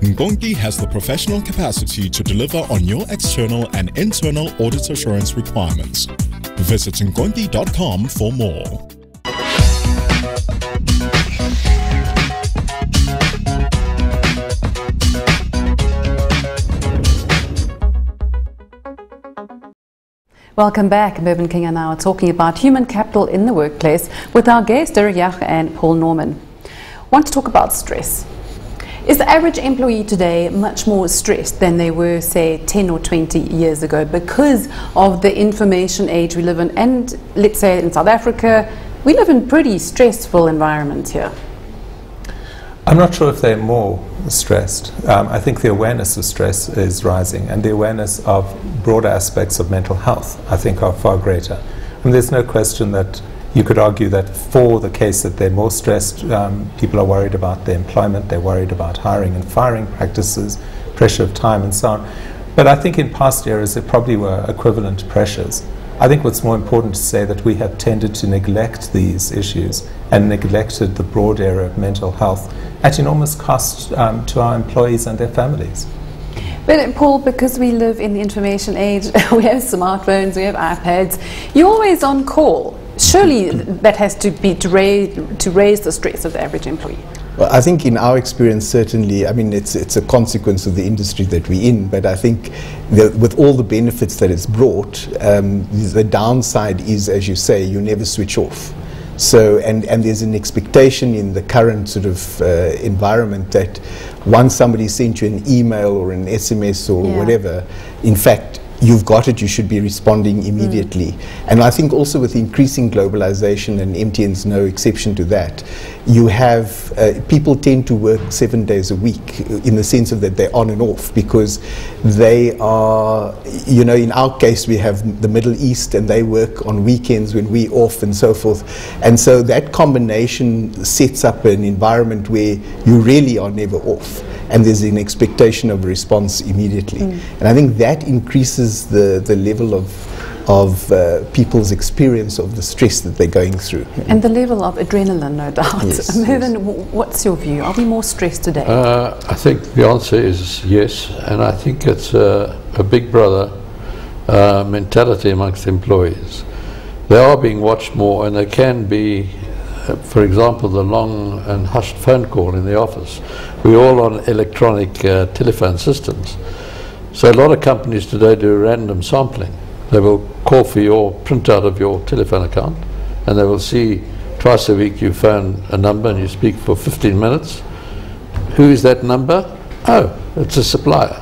Nkonki has the professional capacity to deliver on your external and internal audit assurance requirements. Visit nkonki.com for more. Welcome back. Mervyn King and I are talking about human capital in the workplace with our guests, Derek Yach and Paul Norman. Want to talk about stress. Is the average employee today much more stressed than they were, say, 10 or 20 years ago because of the information age we live in? And let's say in South Africa, we live in pretty stressful environments here. I'm not sure if they're more stressed. Um, I think the awareness of stress is rising, and the awareness of broader aspects of mental health, I think, are far greater. And there's no question that you could argue that for the case that they're more stressed, um, people are worried about their employment, they're worried about hiring and firing practices, pressure of time, and so on. But I think in past eras there probably were equivalent pressures. I think what's more important to say that we have tended to neglect these issues and neglected the broad area of mental health at enormous cost um, to our employees and their families. But Paul, because we live in the information age, we have smartphones, we have iPads, you're always on call surely that has to be to raise, to raise the stress of the average employee. Well, I think in our experience, certainly, I mean, it's, it's a consequence of the industry that we're in, but I think the, with all the benefits that it's brought, um, the downside is, as you say, you never switch off. So, and, and there's an expectation in the current sort of uh, environment that once somebody sent you an email or an SMS or yeah. whatever, in fact, you've got it, you should be responding immediately. Mm. And I think also with increasing globalization, and MTN's no exception to that, you have uh, people tend to work seven days a week in the sense of that they're on and off because they are, you know, in our case, we have the Middle East and they work on weekends when we're off and so forth. And so that combination sets up an environment where you really are never off and there's an expectation of response immediately. Mm. And I think that increases the, the level of of uh, people's experience of the stress that they're going through. And the level of adrenaline, no doubt. Yes, Mervyn, yes. what's your view? Are we more stressed today? Uh, I think the answer is yes, and I think it's a, a big brother uh, mentality amongst employees. They are being watched more, and they can be uh, for example, the long and hushed phone call in the office. We're all on electronic uh, telephone systems. So a lot of companies today do random sampling. They will call for your printout of your telephone account and they will see twice a week you phone a number and you speak for 15 minutes. Who is that number? Oh, it's a supplier.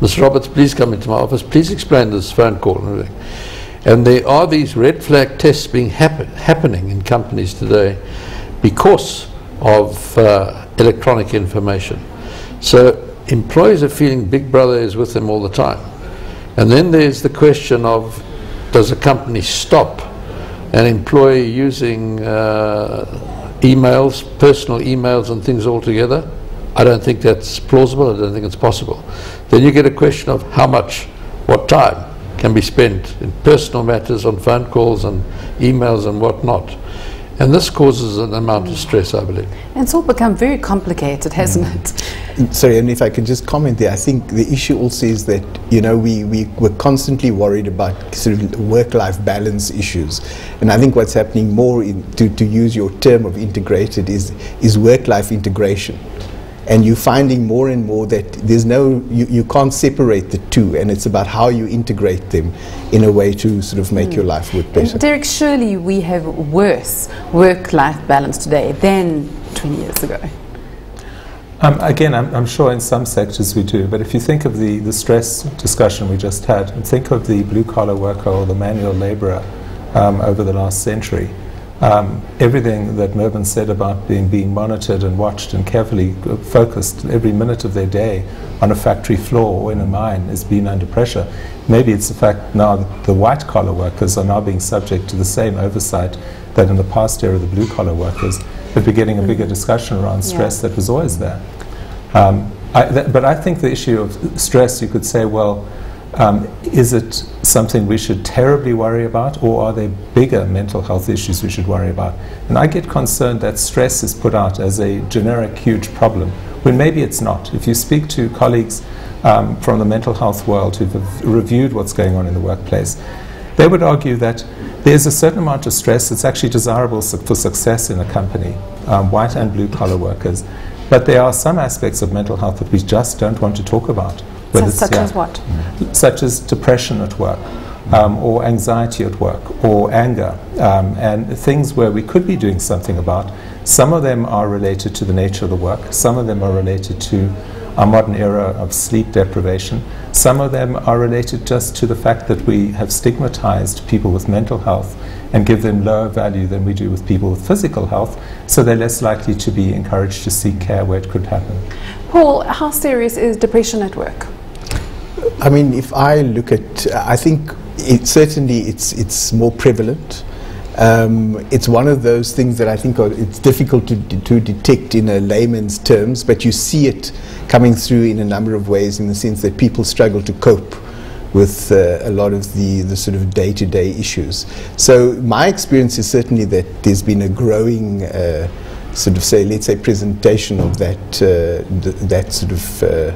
Mr. Roberts, please come into my office. Please explain this phone call and everything. And there are these red flag tests being happen, happening in companies today because of uh, electronic information. So employees are feeling Big Brother is with them all the time. And then there's the question of does a company stop an employee using uh, emails, personal emails, and things altogether? I don't think that's plausible. I don't think it's possible. Then you get a question of how much, what time can be spent in personal matters, on phone calls and emails and whatnot. And this causes an amount of stress, I believe. And it's all become very complicated, hasn't mm. it? Sorry, and if I can just comment there, I think the issue also is that, you know, we, we, we're constantly worried about sort of work-life balance issues. And I think what's happening more, in, to, to use your term of integrated, is, is work-life integration and you're finding more and more that there's no you, you can't separate the two. And it's about how you integrate them in a way to sort of make mm. your life work better. Derek surely we have worse work-life balance today than 20 years ago. Um, again, I'm, I'm, sure in some sectors we do, but if you think of the, the stress discussion we just had, and think of the blue collar worker or the manual laborer um, over the last century, um, everything that Mervyn said about being, being monitored and watched and carefully focused every minute of their day on a factory floor or in a mine is being under pressure. Maybe it's the fact now that the white collar workers are now being subject to the same oversight that in the past era the blue collar workers, but we're getting a bigger discussion around stress yeah. that was always there. Um, I, but I think the issue of stress, you could say, well, um, is it something we should terribly worry about, or are there bigger mental health issues we should worry about? And I get concerned that stress is put out as a generic huge problem when maybe it's not. If you speak to colleagues um, from the mental health world who've reviewed what's going on in the workplace, they would argue that there's a certain amount of stress that's actually desirable su- for success in a company, um, white and blue collar workers. But there are some aspects of mental health that we just don't want to talk about. Such yeah, as what? such as depression at work, um, or anxiety at work, or anger, um, and things where we could be doing something about. Some of them are related to the nature of the work, some of them are related to our modern era of sleep deprivation, some of them are related just to the fact that we have stigmatized people with mental health and give them lower value than we do with people with physical health, so they're less likely to be encouraged to seek care where it could happen. Paul, how serious is depression at work? I mean, if I look at, I think it, certainly it's it's more prevalent. Um, it's one of those things that I think are, it's difficult to, to detect in a layman's terms, but you see it coming through in a number of ways in the sense that people struggle to cope with uh, a lot of the, the sort of day-to-day issues. So my experience is certainly that there's been a growing uh, sort of say, let's say, presentation of that uh, th- that sort of uh,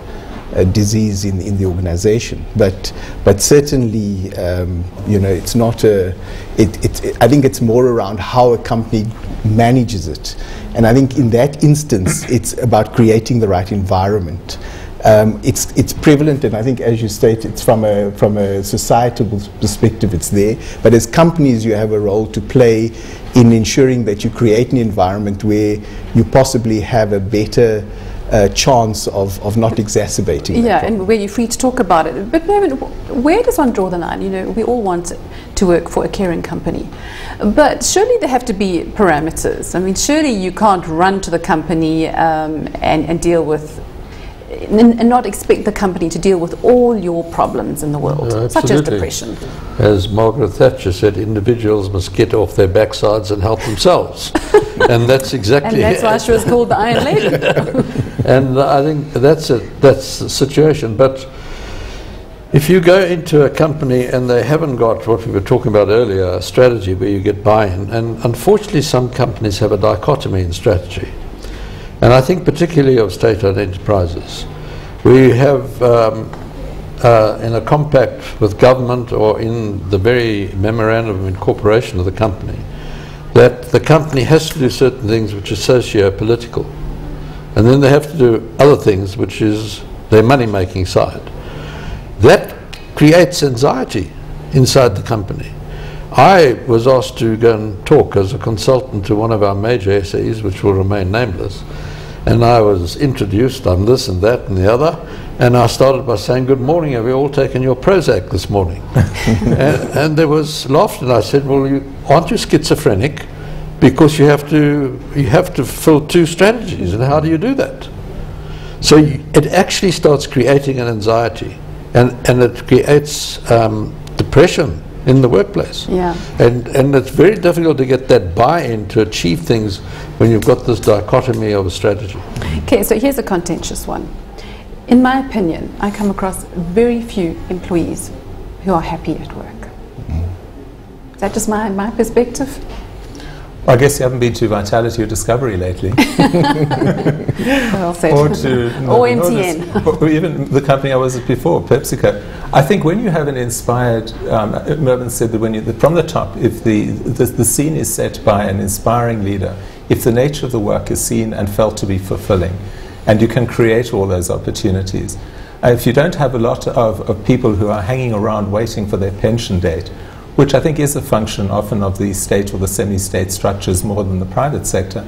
disease in, in the organization. But, but certainly, um, you know, it's not a, it, it, I think it's more around how a company manages it. And I think in that instance, it's about creating the right environment. Um, it's, it's prevalent, and I think, as you state, it's from a, from a societal perspective, it's there. But as companies, you have a role to play in ensuring that you create an environment where you possibly have a better uh, chance of, of not exacerbating Yeah, and where you're free to talk about it. But Mervyn, where does one draw the line? You know, we all want to work for a caring company. But surely there have to be parameters. I mean, surely you can't run to the company um, and, and deal with, and, not expect the company to deal with all your problems in the world, Yeah, such as depression. As Margaret Thatcher said, individuals must get off their backsides and help themselves. and that's exactly And that's why she was called the Iron Lady. And I think that's it. That's the situation. But if you go into a company and they haven't got what we were talking about earlier, a strategy where you get buy-in, and unfortunately some companies have a dichotomy in strategy. And I think particularly of state-owned enterprises. We have um, uh, in a compact with government or in the very memorandum of incorporation of the company that the company has to do certain things which are socio-political. And then they have to do other things, which is their money making side. That creates anxiety inside the company. I was asked to go and talk as a consultant to one of our major SOEs, which will remain nameless. And I was introduced on this and that and the other. And I started by saying, Good morning, have you all taken your Prozac this morning? and, and there was laughter. And I said, Well, you, aren't you schizophrenic? Because you have to you have to fill two strategies, and how do you do that? So you, it actually starts creating an anxiety, and and it creates um, depression in the workplace. Yeah. And and it's very difficult to get that buy-in to achieve things when you've got this dichotomy of a strategy. Okay, so here's a contentious one. In my opinion, I come across very few employees who are happy at work. Is that just my, my perspective? I guess you haven't been to Vitality or Discovery lately. Well said. or to Or no, MTN. or even the company I was at before, PepsiCo. I think when you have an inspired, um, Mervyn said that when you, from the top, if the, the the scene is set by an inspiring leader, if the nature of the work is seen and felt to be fulfilling, and you can create all those opportunities. Uh, if you don't have a lot of, of people who are hanging around waiting for their pension date, which I think is a function often of the state or the semi-state structures more than the private sector,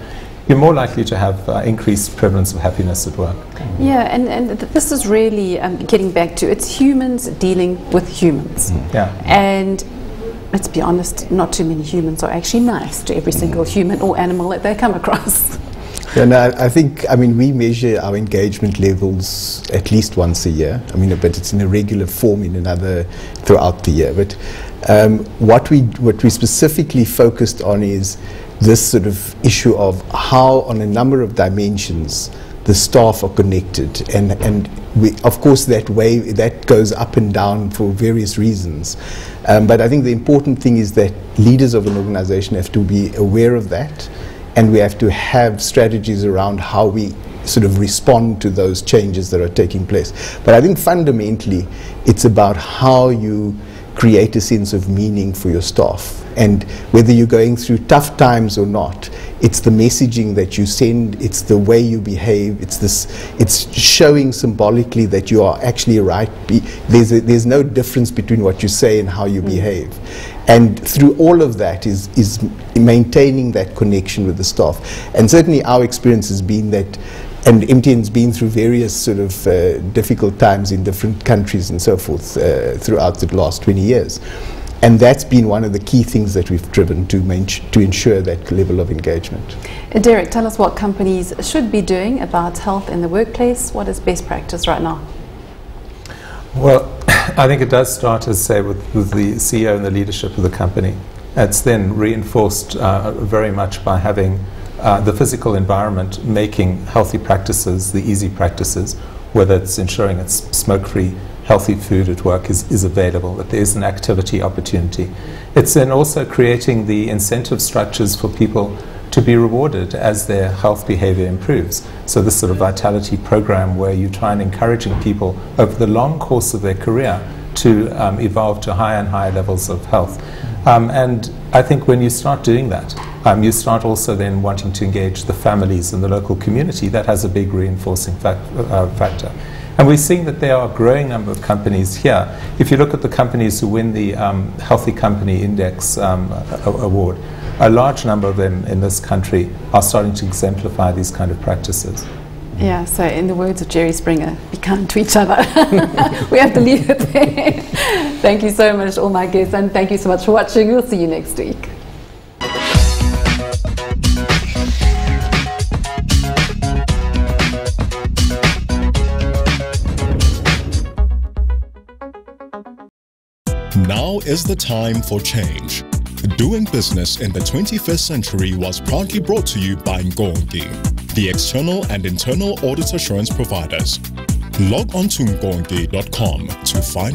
you're more likely to have uh, increased prevalence of happiness at work. Yeah, and, and th- this is really um, getting back to it's humans dealing with humans. Yeah. And let's be honest, not too many humans are actually nice to every single human or animal that they come across. And I, I think, I mean, we measure our engagement levels at least once a year. I mean, but it's in a regular form in another throughout the year. But um, what we what we specifically focused on is this sort of issue of how, on a number of dimensions, the staff are connected, and and we, of course that way that goes up and down for various reasons. Um, but I think the important thing is that leaders of an organization have to be aware of that and we have to have strategies around how we sort of respond to those changes that are taking place. But I think fundamentally, it's about how you create a sense of meaning for your staff. And whether you're going through tough times or not, it's the messaging that you send, it's the way you behave, it's this, it's showing symbolically that you are actually right. Be, there's, a, there's no difference between what you say and how you mm. behave. And through all of that is, is maintaining that connection with the staff. And certainly our experience has been that and MTN's been through various sort of uh, difficult times in different countries and so forth uh, throughout the last 20 years. And that's been one of the key things that we've driven to, to ensure that level of engagement. Uh, Derek, tell us what companies should be doing about health in the workplace. What is best practice right now? Well, I think it does start, as say, with, with, the CEO and the leadership of the company. It's then reinforced uh, very much by having uh, the physical environment making healthy practices the easy practices, whether it's ensuring it's smoke free, healthy food at work is, is available, that there is an activity opportunity. It's then also creating the incentive structures for people to be rewarded as their health behavior improves. So, this sort of vitality program where you try and encouraging people over the long course of their career to um, evolve to higher and higher levels of health. Um, and I think when you start doing that, um, you start also then wanting to engage the families and the local community. That has a big reinforcing fact, uh, factor. And we're seeing that there are a growing number of companies here. If you look at the companies who win the um, Healthy Company Index um, award, a large number of them in this country are starting to exemplify these kind of practices. Yeah, so in the words of Jerry Springer, be kind to each other. we have to leave it there. thank you so much, all my guests, and thank you so much for watching. We'll see you next week. Is the time for change. Doing business in the 21st century was proudly brought to you by Nkonki, the external and internal audit assurance providers. Log on to nkonki.com to find out